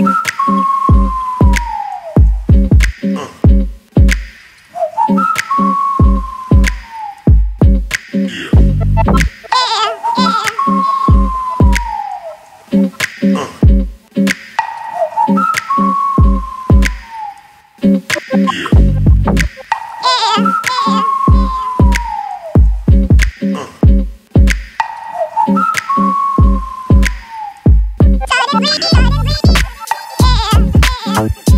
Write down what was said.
Yeah. Yeah.